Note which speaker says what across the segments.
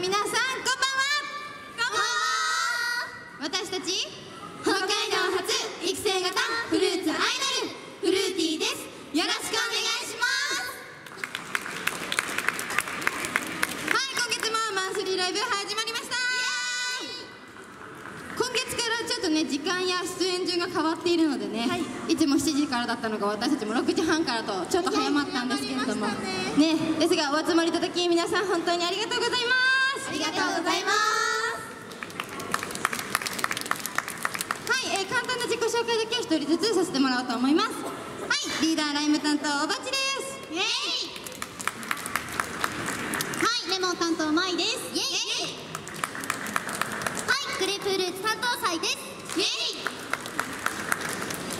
Speaker 1: 皆さん1人ずつさせてもらおうと思います。はいリーダーライム担当おばちです。
Speaker 2: イエイ。はいレモン担当まいです。イエイ。はいグレープフルーツ担当さいです。イエイ。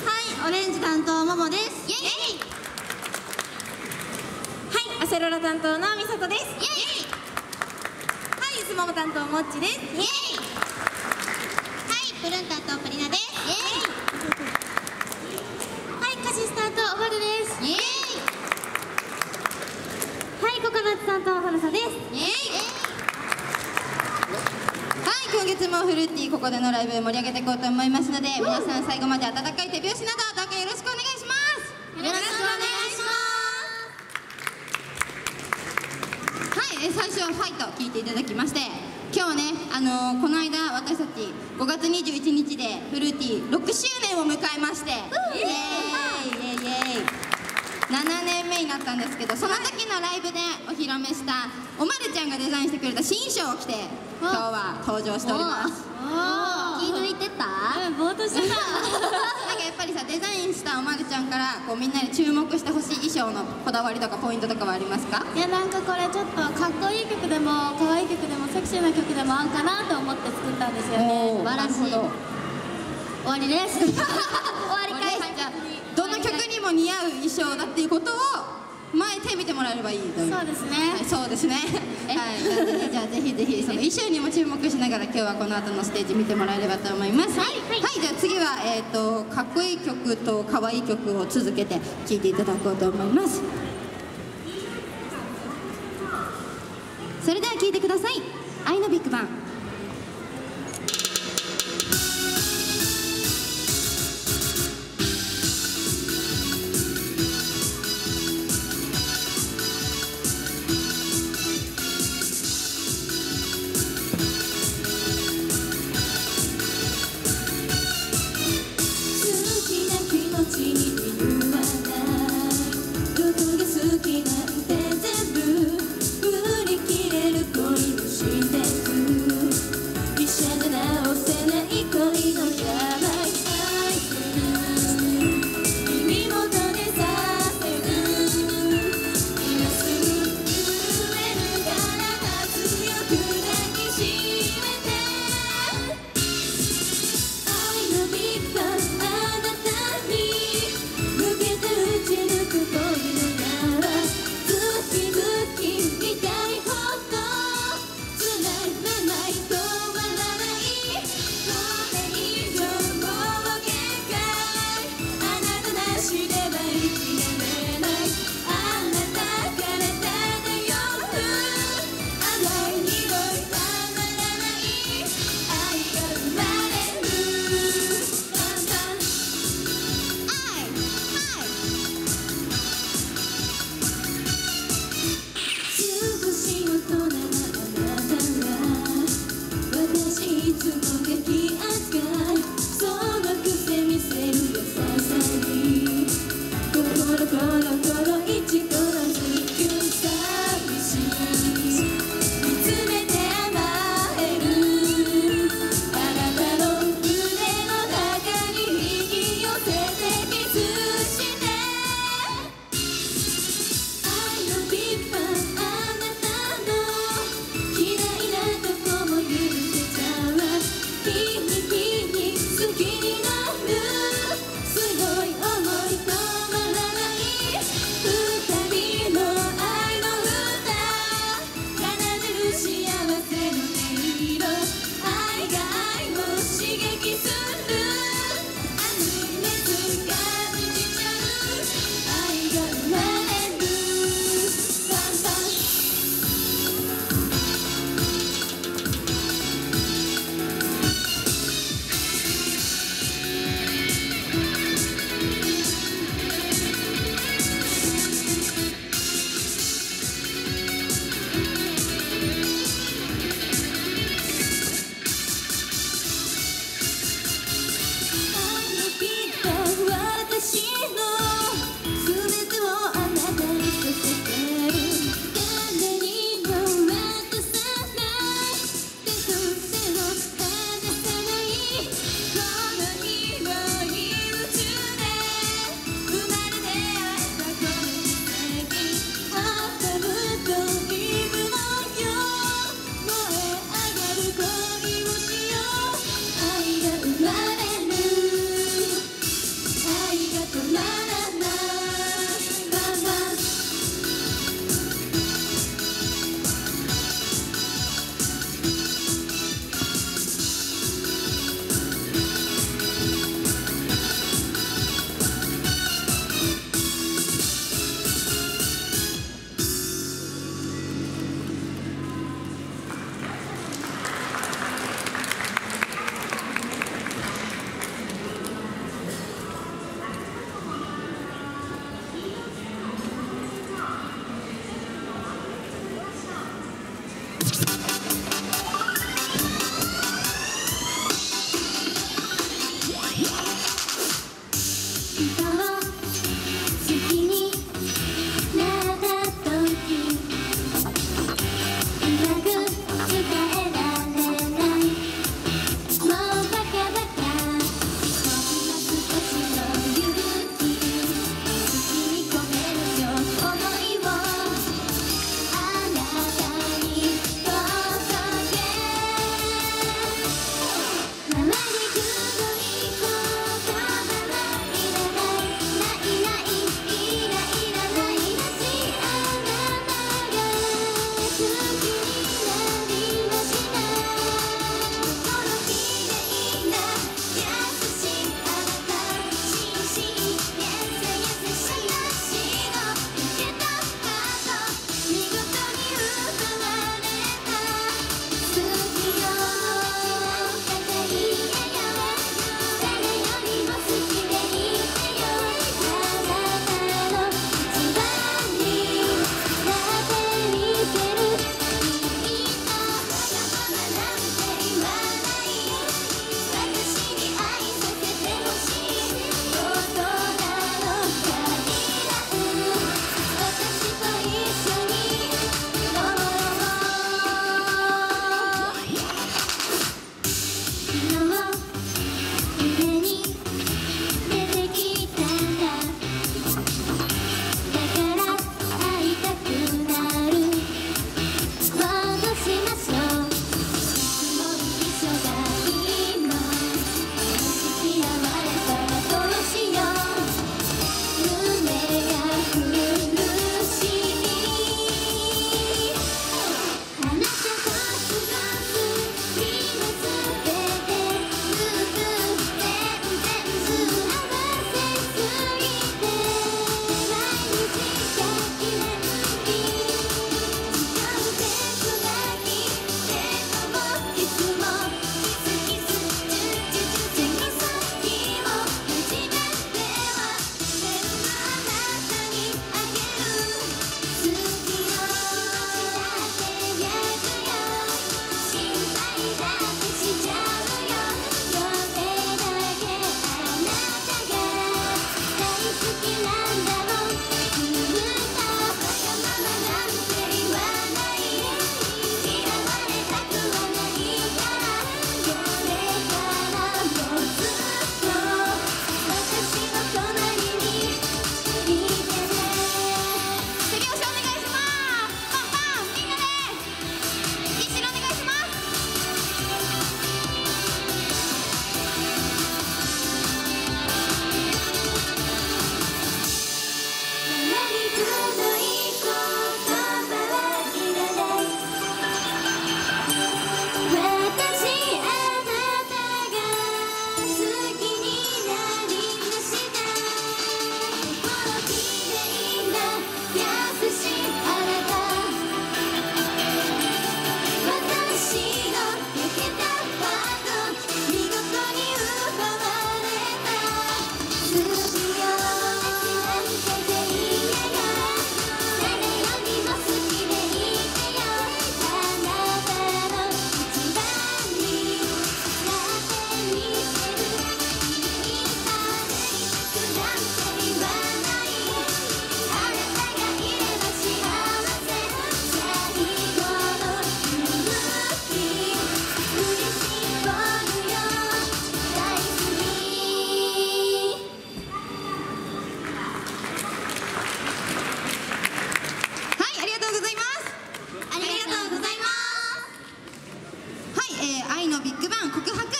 Speaker 2: はいオレンジ担当ももです。イエイ。
Speaker 3: はいアセロラ担当のみさとです。
Speaker 2: イエイ。
Speaker 3: はいすもも担当もっちです。
Speaker 2: イエイ。はいプルン担当プリナです。はい、
Speaker 3: ココナッツ担当はなさです。
Speaker 2: イエイ。
Speaker 1: はい今月もフルーティーここでのライブ盛り上げていこうと思いますので皆さん最後まで温かい手拍子などどうかよろしくお願いします。
Speaker 2: よろしくお願いし
Speaker 1: はい、えー最初は「ファイト」聞いていただきまして今日ね、あのーこの間私たち5月21日でフルーティー6周年を迎えましてイエーイイエーイイエーイ7年目になったんですけどその時のライブでお披露目したおまるちゃんがデザインしてくれた新衣装を着て今日は登場しております。
Speaker 2: 気抜いてた？
Speaker 3: うん、ぼーっとしてた。
Speaker 1: なんかやっぱりさデザインしたおまるちゃんからこうみんなに注目してほしい衣装のこだわりとかポイントとかはありますか？
Speaker 3: いや、なんかこれちょっとかっこいい曲でも、可愛い曲でも、セクシーな曲でも合うかなと思って作ったんですよね。
Speaker 2: 素晴らしい。終わりです。終わりかい。
Speaker 1: じゃあ曲にも似合う衣装だっていうことを前手見てもらえればいいと
Speaker 3: そうですね。
Speaker 1: はい、そうですね。はい。じゃあぜひぜひ その衣装にも注目しながら今日はこの後のステージ見てもらえればと思います。はい、じゃあ次はえっ、とかっこいい曲と可愛い曲を続けて聴いていただこうと思います。それでは聴いてください「愛のビッグバン」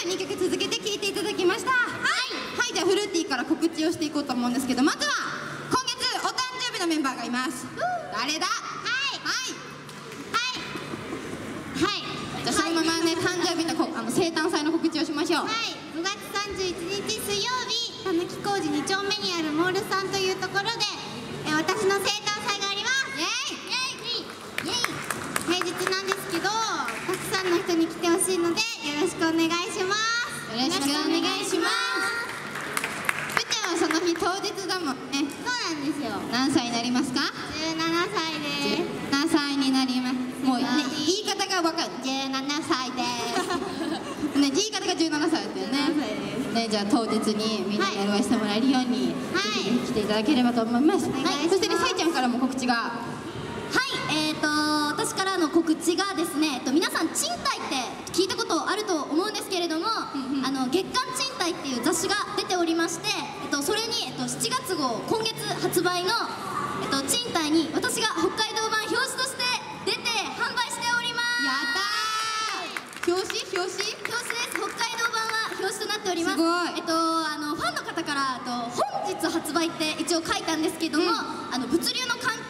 Speaker 1: 2曲続けて聴いていただきました。はい。はい。じゃあフルーティーから告知をしていこうと思うんですけどまずは今月お誕生日のメンバーがいます。誰だ？はい。はい。はい。じゃあそのままね誕生日のこあの生誕祭の告知をしましょう。
Speaker 2: はい、5月31日水曜日、たぬき工事2丁目にあるモールさんというところで、えー私の生誕祭があります。イエイ。イエイ。イエイ。平日なんですけど、たくさんの人に来てほしいので、しくお願いします。
Speaker 1: よろしくお願いします。ふーちゃんはその日当日だもんね
Speaker 2: そうなんですよ。
Speaker 1: 何歳になりますか
Speaker 2: ？17歳です。
Speaker 1: 7歳になります。もう、ね
Speaker 2: はい、
Speaker 1: 言い方が分かる。17歳です。ね言い方が17歳だったよね。ねじゃあ当日にみんなにお会いしてもらえるように、
Speaker 2: はい。
Speaker 1: 来ていただければと思います、
Speaker 2: 願い
Speaker 1: そしてねさいちゃんからも告知が。
Speaker 3: はい、えー、と私からの告知がですね、えっと、皆さん賃貸って聞いたことあると思うんですけれども、あの月刊賃貸っていう雑誌が出ておりまして、えっと、それに、えっと、7月号今月発売の、えっと、賃貸に私が北海道版表紙として出て販売しております。
Speaker 1: やったー。表紙表紙
Speaker 3: 表紙です。北海道版は表紙となっております。
Speaker 1: すごい。
Speaker 3: えっとあのファンの方からえっと本日発売って一応書いたんですけども、
Speaker 1: うん。
Speaker 3: あの物流の関係で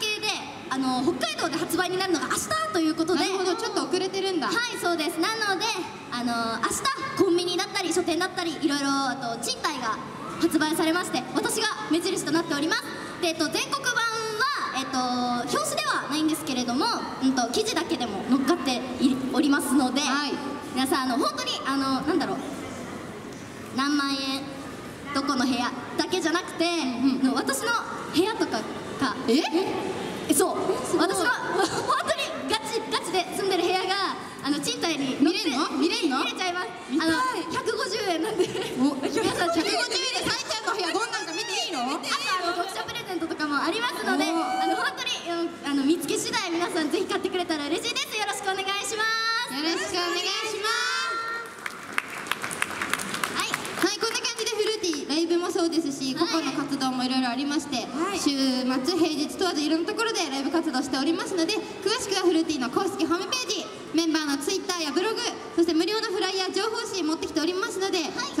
Speaker 3: あの北海道で発売になるのが明日ということで
Speaker 1: なるほどちょっと遅れてるんだ。
Speaker 3: はいそうです。なのであの明日コンビニだったり書店だったりいろいろあと賃貸が発売されまして私が目印となっております。で、えっと、全国版は、えっと、表紙ではないんですけれども、うん、と記事だけでも乗っかっていおりますので、
Speaker 1: はい。
Speaker 3: 皆さんあの本当にあのなんだろう。何万円どこの部屋だけじゃなくて、
Speaker 1: ん
Speaker 3: の私の部屋とかが
Speaker 1: え？
Speaker 3: え？そう。私の本当にガチガチで住んでる部屋があの賃貸に
Speaker 1: 見れんの？見れんの？
Speaker 3: 見れちゃいます。あの150円なんで。
Speaker 1: お
Speaker 3: 皆さん
Speaker 1: 150円でさいちゃんの部屋どんなんか見ていいの？
Speaker 3: あとあの読者プレゼントとかもありますのであの本当にうんあの見つけ次第皆さんぜひ買ってくれたら嬉しいです。よろしくお願いします。
Speaker 1: よろしくお願いしますはい、はい、こんな感じでフルーティーライブもそうですし、個々の活動もいろいろありまして、週末平日問わずいろんなところでライブ活動しておりますので詳しくはフルーティーの公式ホームページメンバーのツイッターやブログそして無料のフライヤー情報誌持ってきておりますので、そち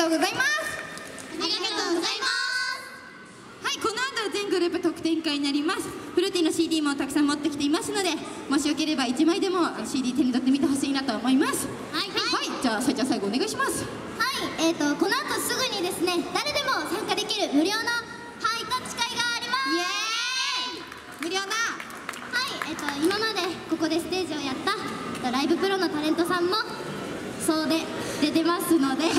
Speaker 1: とうございます。
Speaker 2: ありがとうございます。
Speaker 1: はいこの後全グループ特典会になります。フルーティーの CD もたくさん持ってきていますのでもしよければ1枚でも CD 手に取ってみてほしいなと思います。
Speaker 3: はい。
Speaker 1: はいじゃあさいちゃん最後お願いします。
Speaker 3: はい、えー、とこの後すぐにですね誰でも参加できる無料のハイタッチ会があります。
Speaker 1: イエーイ。無料だ。
Speaker 3: はい、えっと、今までここでステージをやったえっとライブプロのタレントさんもそうでで出ますので、
Speaker 1: はい、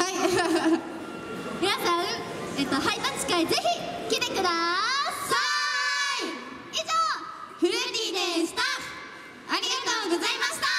Speaker 3: 皆さん、えっと、ハイタッチ会ぜひ来てください。以上
Speaker 1: フルーティーでスタッフありがとうございました。